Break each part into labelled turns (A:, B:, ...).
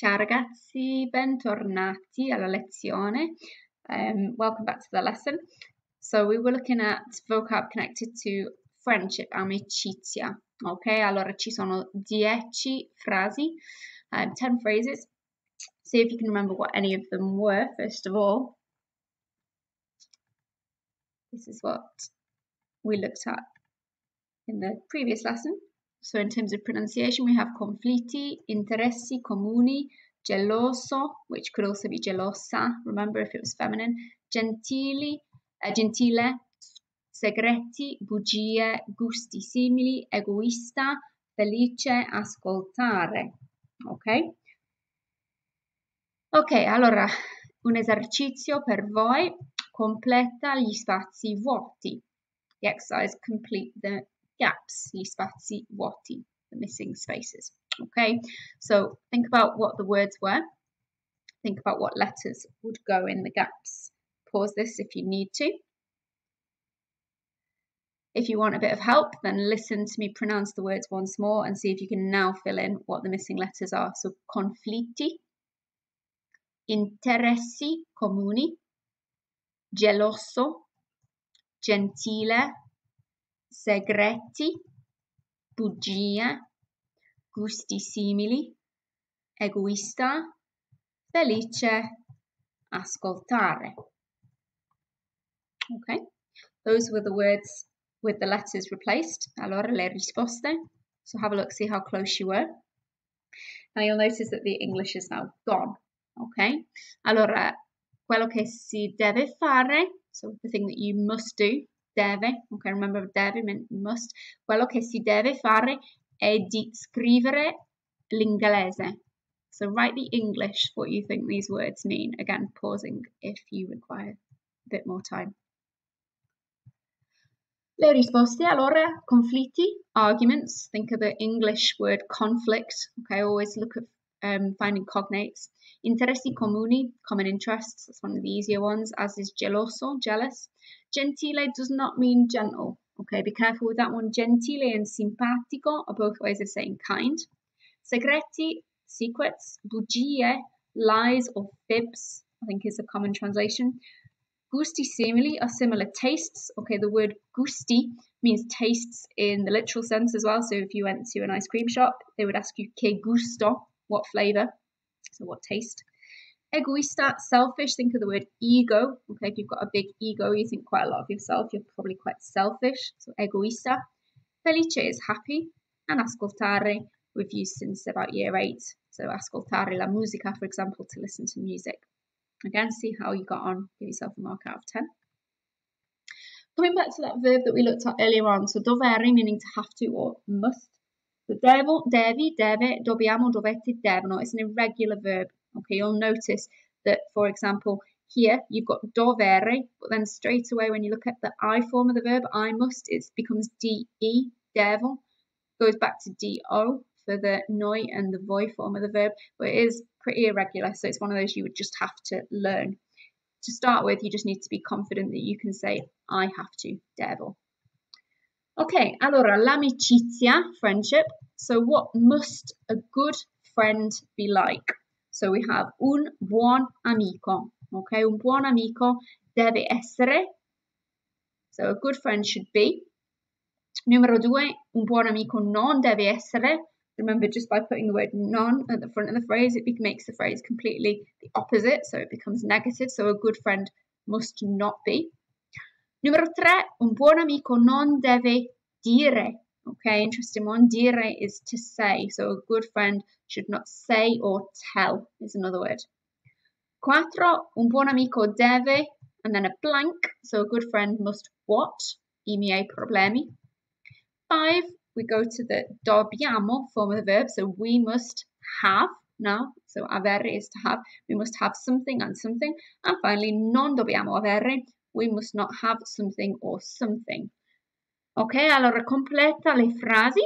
A: Ciao ragazzi, bentornati alla lezione. Um, welcome back to the lesson. So we were looking at vocab connected to friendship, amicizia. Ok, allora ci sono 10 frasi, um, 10 phrases. See if you can remember what any of them were, first of all. This is what we looked at in the previous lesson. So in terms of pronunciation, we have conflitti, interessi, comuni, geloso, which could also be gelosa, remember if it was feminine, gentili, uh, gentile, segreti, bugie, gusti simili, egoista, felice, ascoltare. Ok? Ok, allora un esercizio per voi. Completa gli spazi vuoti. The exercise complete the gaps, gli spazi vuoti, the missing spaces. Okay, so think about what the words were. Think about what letters would go in the gaps. Pause this if you need to. If you want a bit of help, then listen to me pronounce the words once more and see if you can now fill in what the missing letters are. So conflitti, interessi comuni, geloso, gentile, segreti, bugie, gusti simili, egoista, felice, ascoltare. Okay, those were the words with the letters replaced. Allora le risposte. So have a look, see how close you were. Now you'll notice that the English is now gone. Okay, allora quello che si deve fare, so the thing that you must do, deve, ok, remember deve must, quello che si deve fare è di scrivere l'inglese. So write the English, what you think these words mean. Again, pausing if you require a bit more time. Le risposte, allora, conflitti, arguments. Think of the English word conflict. Okay, always look at um, finding cognates. Interessi comuni, common interests. That's one of the easier ones, as is geloso, jealous. Gentile does not mean gentle. Okay, be careful with that one. Gentile and simpatico are both ways of saying kind. Segreti, secrets. Bugie, lies or fibs, I think is a common translation. Gusti simili are similar tastes. Okay, the word gusti means tastes in the literal sense as well. So if you went to an ice cream shop, they would ask you que gusto, what flavour, so what taste. Egoista, selfish, think of the word ego. Okay, if you've got a big ego, you think quite a lot of yourself, you're probably quite selfish. So egoista. Felice is happy. And ascoltare, we've used since about year eight. So ascoltare la musica, for example, to listen to music. Again, see how you got on. Give yourself a mark out of 10. Coming back to that verb that we looked at earlier on, so dovere meaning to have to or must. So devo, devi, deve, dobbiamo, dovete, devono. It's an irregular verb. Okay, you'll notice that, for example, here you've got dovere, but then straight away when you look at the I form of the verb, I must, it becomes de, devo, goes back to do for the noi and the voi form of the verb, but it is pretty irregular, so it's one of those you would just have to learn. To start with, you just need to be confident that you can say, I have to, devo. Okay, allora, l'amicizia, friendship. So what must a good friend be like? So we have un buon amico. Okay, un buon amico deve essere. So a good friend should be. Numero due, un buon amico non deve essere. Remember, just by putting the word non at the front of the phrase, it makes the phrase completely the opposite, so it becomes negative. So a good friend must not be. Numero tre, un buon amico non deve dire. Okay, interesting one. Dire is to say, so a good friend should not say or tell, is another word. Quattro, un buon amico deve, and then a blank, so a good friend must what? I miei problemi. Five, we go to the dobbiamo form of the verb, so we must have now. So avere is to have. We must have something and something. And finally, non dobbiamo avere. We must not have something or something. Ok, allora completa le frasi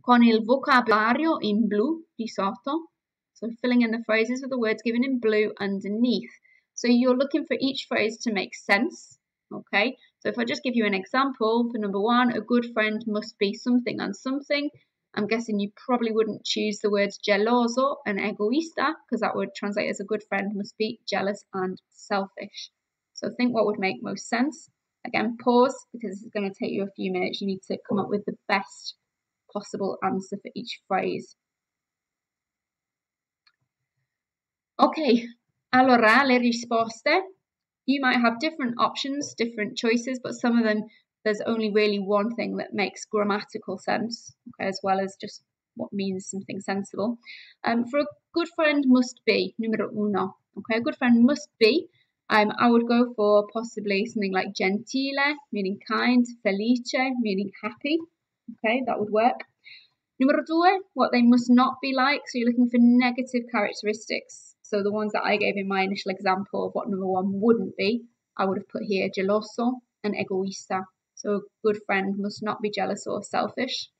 A: con il vocabolario in blu di sotto. So filling in the phrases with the words given in blue underneath. So you're looking for each phrase to make sense. Okay, so if I just give you an example, for number one, a good friend must be something and something. I'm guessing you probably wouldn't choose the words geloso and egoista because that would translate as a good friend must be jealous and selfish. So think what would make most sense. Again, pause because this is going to take you a few minutes. You need to come up with the best possible answer for each phrase. Ok, allora le risposte. You might have different options, different choices, but some of them there's only really one thing that makes grammatical sense, okay, as well as just what means something sensible. Um, for a good friend must be, numero uno, okay, a good friend must be, um, I would go for possibly something like gentile, meaning kind, felice, meaning happy, okay, that would work. Numero due, what they must not be like, so you're looking for negative characteristics. So the ones that I gave in my initial example of what number one wouldn't be, I would have put here geloso and egoista. So a good friend must not be jealous or selfish.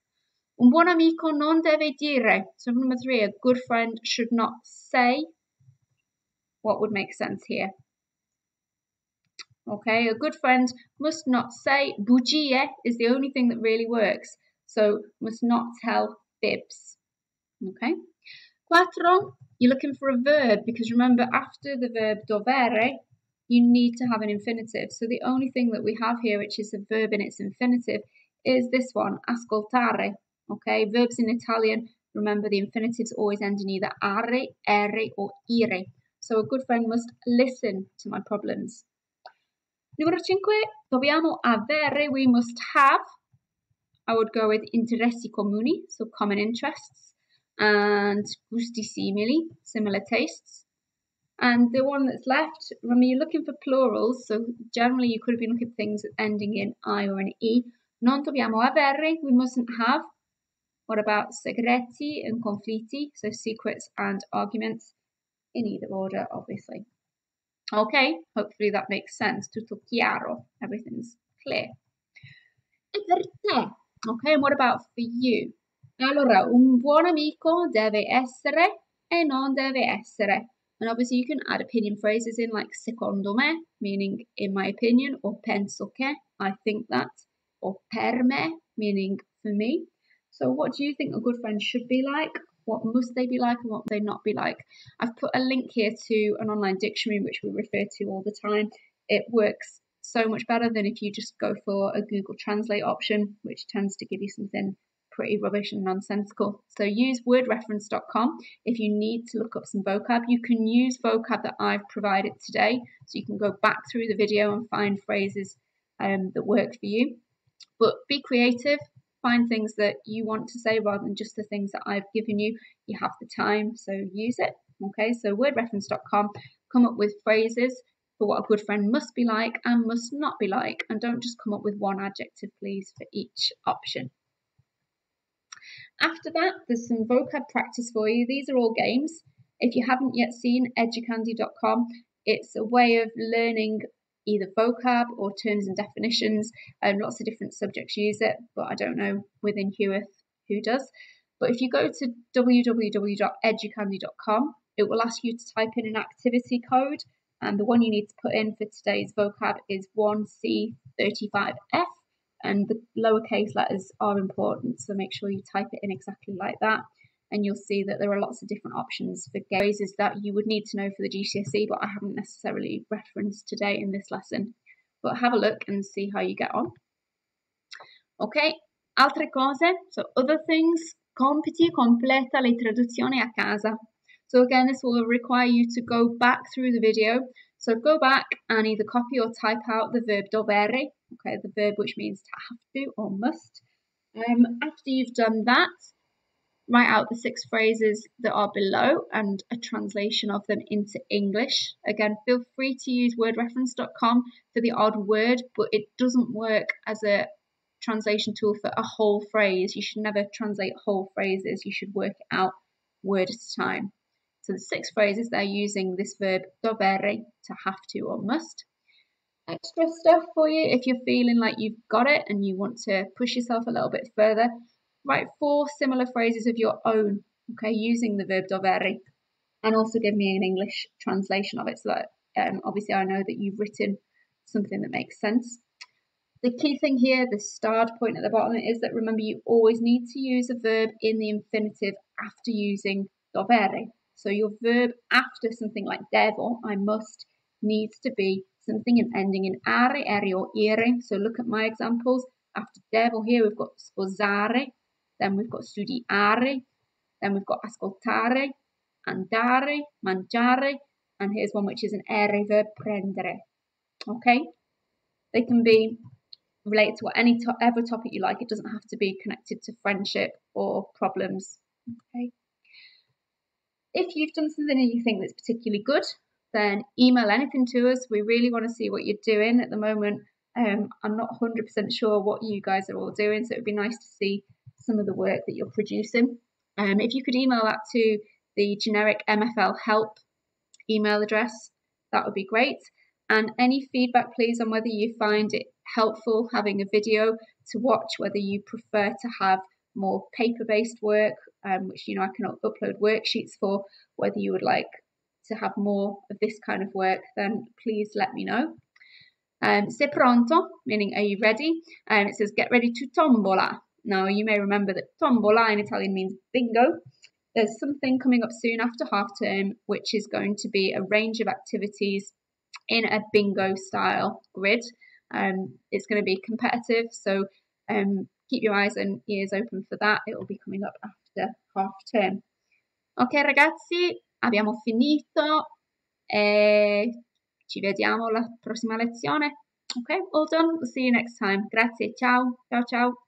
A: Un buon amico non deve dire. So number three, a good friend should not say. What would make sense here? Okay, a good friend must not say bugie is the only thing that really works. So must not tell fibs. Okay. Quattro, you're looking for a verb because remember after the verb dovere, you need to have an infinitive. So the only thing that we have here, which is a verb in its infinitive, is this one, ascoltare. Okay, verbs in Italian, remember the infinitives always end in either are, ere, or ire. So a good friend must listen to my problems. Numero 5, dobbiamo avere, we must have. I would go with interessi comuni, so common interests, and gusti simili, similar tastes. And the one that's left, remember you're looking for plurals, so generally you could have been looking at things ending in I or an E. Non dobbiamo avere, we mustn't have. What about segreti and conflitti, so secrets and arguments, in either order, obviously. Okay, hopefully that makes sense. Tutto chiaro, everything's clear. E per te, okay, and what about for you? Allora, un buon amico deve essere e non deve essere. And obviously you can add opinion phrases in like secondo me, meaning in my opinion, or penso che, I think that, or per me, meaning for me. So what do you think a good friend should be like? What must they be like and what they not be like? I've put a link here to an online dictionary which we refer to all the time. It works so much better than if you just go for a Google Translate option, which tends to give you something pretty rubbish and nonsensical. So use wordreference.com if you need to look up some vocab. You can use vocab that I've provided today, so you can go back through the video and find phrases um, that work for you. But be creative, find things that you want to say rather than just the things that I've given you. You have the time, so use it. Okay, so wordreference.com, come up with phrases for what a good friend must be like and must not be like, and don't just come up with one adjective, please, for each option. After that, there's some vocab practice for you. These are all games. If you haven't yet seen educandy.com, it's a way of learning either vocab or terms and definitions. And lots of different subjects use it, but I don't know within Heworth who does. But if you go to www.educandy.com, it will ask you to type in an activity code, and the one you need to put in for today's vocab is 1C35F and the lowercase letters are important, so make sure you type it in exactly like that. And you'll see that there are lots of different options for phrases that you would need to know for the GCSE, but I haven't necessarily referenced today in this lesson. But have a look and see how you get on. Okay, altre cose, so other things, compiti, completa le traduzioni a casa. So again, this will require you to go back through the video. So go back and either copy or type out the verb dovere, okay, the verb which means to have to or must. Um, after you've done that, write out the six phrases that are below and a translation of them into English. Again, feel free to use wordreference.com for the odd word, but it doesn't work as a translation tool for a whole phrase. You should never translate whole phrases, you should work it out word at a time. So the six phrases they're using this verb dovere to have to or must extra stuff for you if you're feeling like you've got it and you want to push yourself a little bit further. Write four similar phrases of your own, okay, using the verb dovere, and also give me an English translation of it so that um, obviously I know that you've written something that makes sense. The key thing here, the starred point at the bottom, is that remember you always need to use a verb in the infinitive after using dovere. So your verb after something like devo, I must, needs to be something ending in are, ere, or ire. So look at my examples. After devo here, we've got sposare, then we've got studiare, then we've got ascoltare, andare, mangiare, and here's one which is an ere verb, prendere. Okay? They can be related to any whatever topic you like. It doesn't have to be connected to friendship or problems. Okay. If you've done something and you think that's particularly good, then email anything to us. We really want to see what you're doing at the moment. Um, I'm not 100% sure what you guys are all doing, so it'd be nice to see some of the work that you're producing. Um, if you could email that to the generic MFL help email address, that would be great. And any feedback, please, on whether you find it helpful having a video to watch, whether you prefer to have more paper based work, um, which you know I can upload worksheets for, whether you would like to have more of this kind of work, then please let me know. Um, se pronto, meaning are you ready? And um, it says get ready to tombola. Now you may remember that tombola in Italian means bingo. There's something coming up soon after half term, which is going to be a range of activities in a bingo style grid. Um, it's going to be competitive, so um, keep your eyes and ears open for that. It will be coming up after half term. Ok ragazzi, abbiamo finito e ci vediamo alla prossima lezione. Ok, all done. We'll see you next time. Grazie, ciao, ciao, ciao.